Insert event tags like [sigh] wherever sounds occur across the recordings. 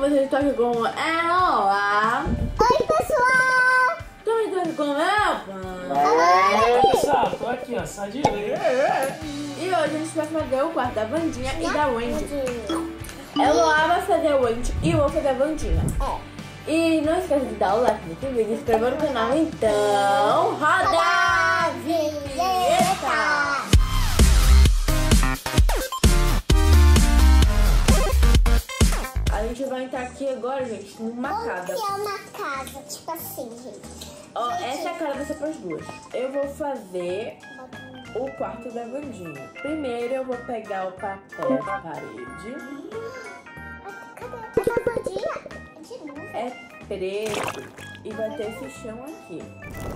vocês estão aqui com ela. Oi, pessoal! Também tô aqui com ela. Oi, pessoal, tô aqui, ó, só de lei. E hoje a gente vai fazer o quarto da Vandinha e da Wendy. Ela vai fazer o Wendy e eu vou fazer a Vandinha. É. E não esqueça de dar o like nesse vídeo e se inscrever no canal. Então, roda a gente vai entrar aqui agora, gente, numa O casa. que é uma casa? Tipo assim, gente. Ó, essa é a cara vai ser pras duas. Eu vou fazer o quarto da Vandinha. Primeiro eu vou pegar o papel da parede. Cadê? Essa bandinha? De novo. É preto e vai ter esse chão aqui.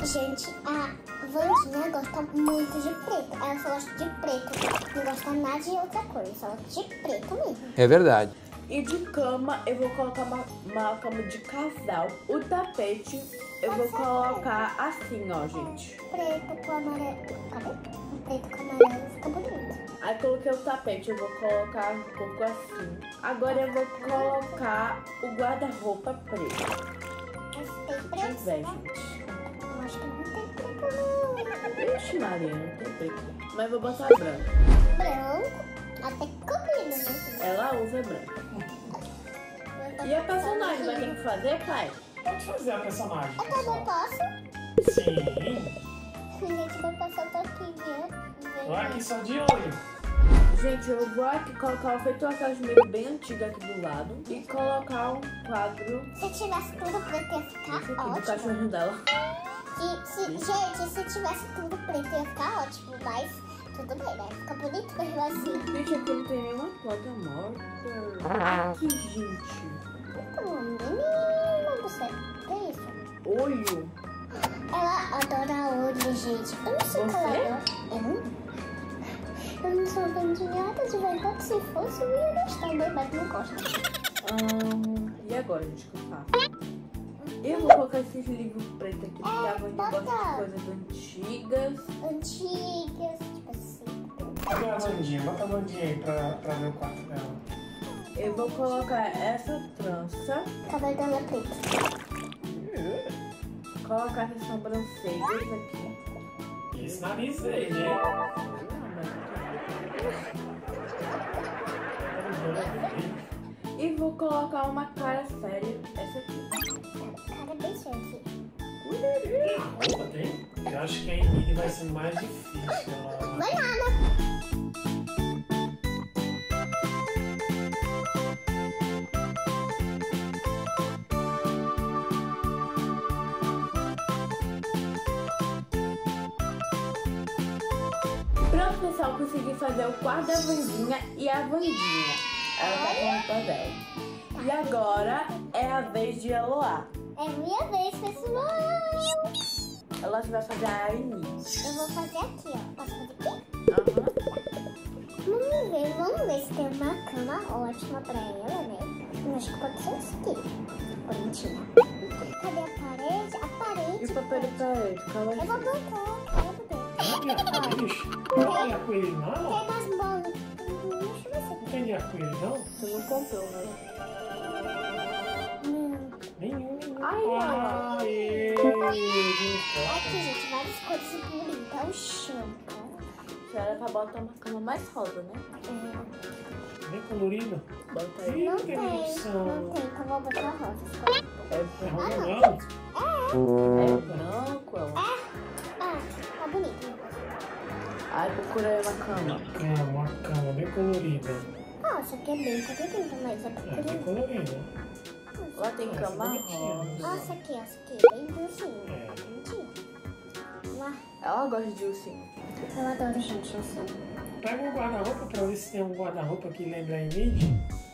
Gente, a Vandinha gosta muito de preto. Ela só gosta de preto. Não gosta nada de outra coisa. Só gosta de preto mesmo. É verdade. E de cama eu vou colocar uma, uma cama de casal. O tapete eu vou colocar assim, ó, gente. Preto com amarelo. Preto com amarelo fica bonito. Aí coloquei o tapete, eu vou colocar um pouco assim. Agora eu vou colocar o guarda-roupa preto. Mas tem preto? tiver, gente. Eu acho que não tem preto não. Vixe, Maria, não tem preto. Mas vou botar branco. Branco. Até que combina, né? Ela usa branco. E a personagem vai ter que fazer, pai? Pode fazer a personagem, Eu também pessoal. posso? Sim, Gente, vai passar tô aqui, né? tô aqui só de olho. Gente, eu vou aqui colocar, feito aquelas meio bem antigas aqui do lado. E colocar um quadro Se tivesse tudo preto ia esse ficar aqui do ótimo. cachorro dela. E, se, gente, se tivesse tudo preto ia ficar ótimo, mas tudo bem, né? Fica bonito mesmo assim. Gente, aqui não tem nenhuma planta morta. Aqui, gente. Hum, menina do céu, que isso? Olho. Ela adora olho, gente. Eu não sei Você? qual é. Eu não. Eu não sou vendinhada de verdade. Se fosse, eu ia gostar também, mas não gosto. Ahn, e agora, gente, o que eu faço? Eu vou colocar esses livros pretos aqui, porque a Vani gosta de coisas antigas. Antigas. Cadê a Vandinha? Bota a Vandinha aí pra, pra ver o quarto dela. Eu vou colocar essa trança, cabelo dela é preto. colocar essas sobrancelhas aqui. Esse nariz aí, né? E vou colocar uma cara séria, essa aqui. Cara, bem aqui. Tem roupa, tem? Eu acho que a Emília vai ser mais difícil. Ela... Vai pessoal, consegui fazer o quarto da Vandinha e a Vandinha. Ela tá com a roupa dela. E agora é a vez de Eloá. É minha vez, pessoal. Ela vai fazer a Emília. Eu vou fazer aqui, ó. Posso fazer aqui? Aham. Vamos ver, vamos ver se tem uma cama ótima pra ela, né? Eu acho que pode ser isso aqui. Bonitinha. Cadê a parede? A E parede. o papel de parede? Qual vai Eu vou botar, arco-íris? Não tem arco-íris, não? Tem umas bolas. Deixa eu ver se Não tem arco-íris, não? Você não comprou, né? Não. Nenhum, nenhum. Ai! Aqui, gente, várias cores bonitas. É o chão. Já era pra botar uma cama mais rosa, né? É, Bem colorido. Bota aí. Ih, Não tem não tem. Então vou botar rosa. É, É rosa, não? é branco, é um... Ai, procurei uma cama. Cama, uma cama bem colorida. Ah, essa aqui é bem colorida, mas é É, bem colorida. Lá tem cama rosa. Ah, essa aqui, essa aqui é bem docinha. É. Bonitinha. Lá. Ela gosta de ursinho. Eu adoro gente assim. Pega um guarda-roupa pra ver se tem um guarda-roupa que lembra a Emília.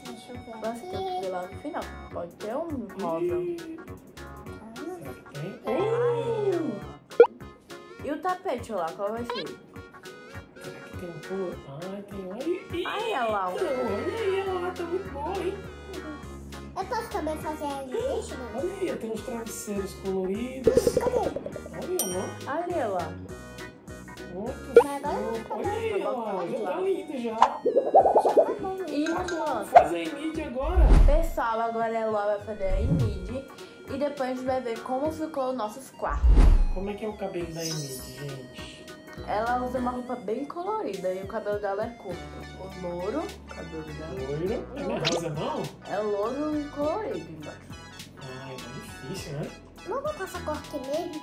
Deixa eu ver que aqui. lá no final. Pode ter um rosa. Ah, Será que tem? Oh! E o tapete lá, qual vai ser? Tem um pulo? Ah, tem um aí. Ih, Ai, olha. Olha aí, ela tá muito boa, hein? Eu posso também fazer a gente, né? Olha aí, tem uns travesseiros coloridos. Olha, não? Ali, lá. Muito Mas agora eu vou fofo. Olha aí, ó, já tá lindo já. Tá bom? E planta. fazer mídia agora. Pessoal, pessoal, agora a Eló vai fazer a Enid e depois a gente vai ver como ficou os nossos quartos. Como é que é o cabelo da Enid, gente? Ela usa uma roupa bem colorida e o cabelo dela é curto. O louro, o cabelo dela Loiro? É minha rosa, não? é louro e colorido embaixo. Ah, é mais difícil, né? Vamos botar essa cor aqui mesmo?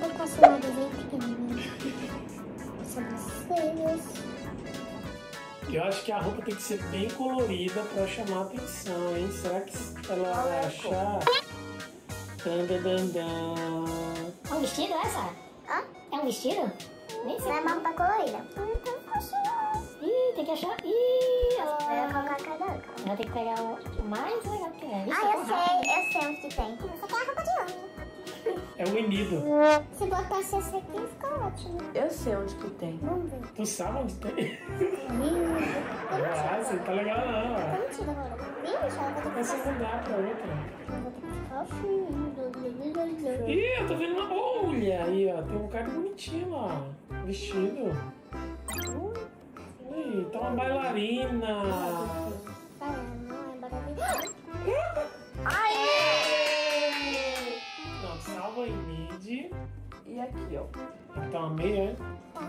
Vou passar uma bem pequenininha. Sobrancelhas. Eu acho que a roupa tem que ser bem colorida pra chamar a atenção, hein? Será que ela é vai achar? Dan, dan, dan, dan. É um vestido essa? Hã? É um vestido? Nem sei. Não é uma roupa colorida. Ih, tem que achar. Ih, Eu vou ela. colocar cada. Ela tem que pegar o mais legal que é. Isso Ah, é eu rápido. sei, eu sei onde que tem. Isso aqui é a roupa de homem. [laughs] É o Enido. Se botasse essa aqui, fica ótimo. Eu sei onde que tem. Vamos ver. Tu sabe onde tem? Lindo. [laughs] Ah, você não tá legal não, ó. Tá mentira agora. Ela vai ter Essa não dá pra outra. Eu vou ter que ficar assim. Ih, eu tô vendo uma. Olha aí, ó. Tem um cara bonitinho lá. Vestido. Ih, tá uma bailarina. Aê! Não, salva a Enid. E aqui, ó. Então, meia? Ah,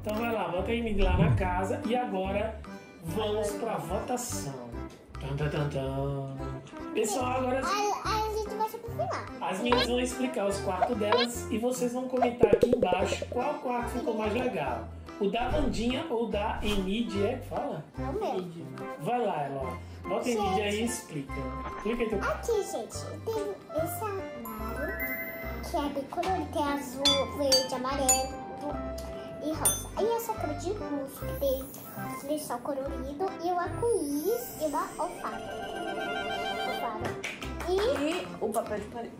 Então vai lá, bota a Emily lá na casa e agora vamos pra votação. Tan, tan, tan, tan. Pessoal, agora as meninas vão explicar os quartos delas e vocês vão comentar aqui embaixo qual quarto ficou mais legal. O da Vandinha ou da Enid é? Fala. É o meu. Vai lá, Ela. Bota a Enid aí e explica. Explica aí teu. Aqui, gente, tem esse armário que é bem colorido. Tem azul, verde, amarelo e rosa. Aí essa cama de luz que tem lençol colorido e o arco-íris e uma alfada. E, E o papel de parede.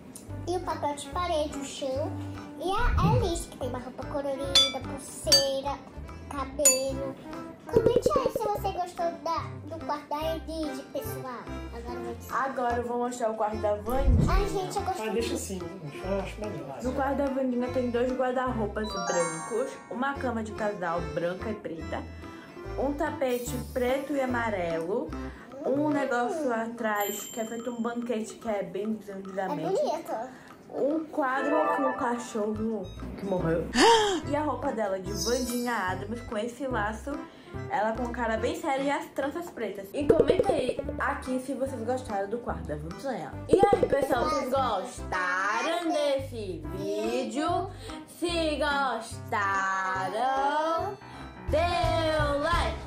e o papel de parede, o chão. E a Alice, que tem uma roupa colorida, pulseira, cabelo. Comente aí se você gostou da, do quarto da Edith, pessoal. Agora eu vou dizer. Agora eu vou mostrar o quarto da Vandinha. Ai, gente, eu gostei Ah, deixa assim, gente. Eu acho melhor. No quarto da Vandinha tem dois guarda-roupas brancos, uma cama de casal branca e preta, um tapete preto e amarelo, um negócio atrás que é feito um banquete que é bem É desenvolvidamente, bonito. um quadro com o cachorro que morreu e a roupa dela de Vandinha Adams com esse laço. Ela com cara bem séria e as tranças pretas. E comenta aí aqui se vocês gostaram do quarto da Vandinha. E aí, pessoal, vocês gostaram desse vídeo? Se gostaram, dê um like,